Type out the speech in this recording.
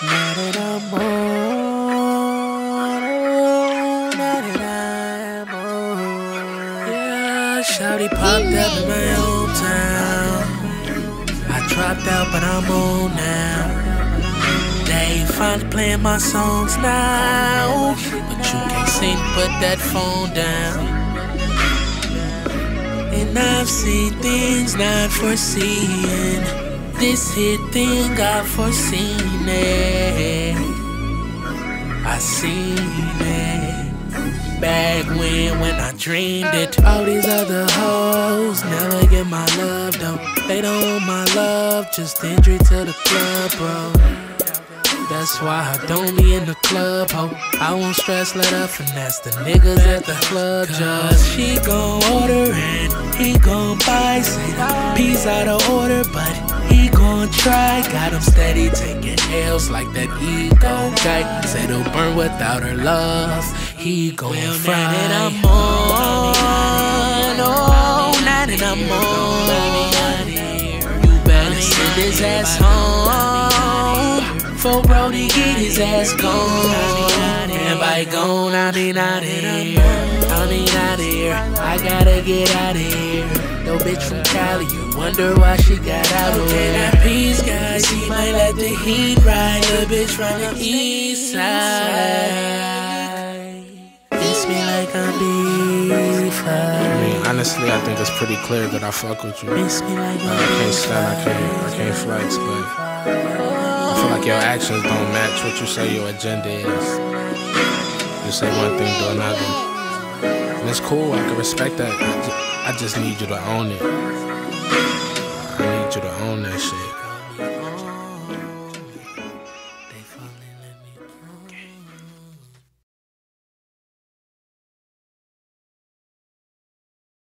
Shouty popped up in my hometown. I dropped out, but I'm on now. They finally playing my songs now. But you can't seem to put that phone down. And I've seen things not foreseen. This hit thing I've foreseen it. I seen it back when when I dreamed it. All these other hoes never get my love though. They don't want my love, just entry to the club, bro. That's why I don't be in the club, ho. I won't stress, let her finesse the niggas at the club, just she gon' order and he gon' buy. Say the piece out of order, but gon' try. Got him steady taking L's like that ego guy. Said he'll burn without her love. He gon' well, fry. Now that I'm on, oh, now that I'm on, you better send his ass home. For Brody get his ass gone. And by gone, I mean out here. I mean out here. I gotta get out of here. No bitch from Cali, you wonder why she got out of here. That peace guys, she might let the heat ride. The bitch from the east side. Kiss me like I'm beef. I mean, honestly, I think it's pretty clear that I fuck with you. Miss me like Uh, I can't stand, I can't, I can't flex, but I feel like your actions don't match what you say your agenda is. You say one thing, do another. And it's cool, I can respect that. I ju- I just need you to own it. I need you to own that shit.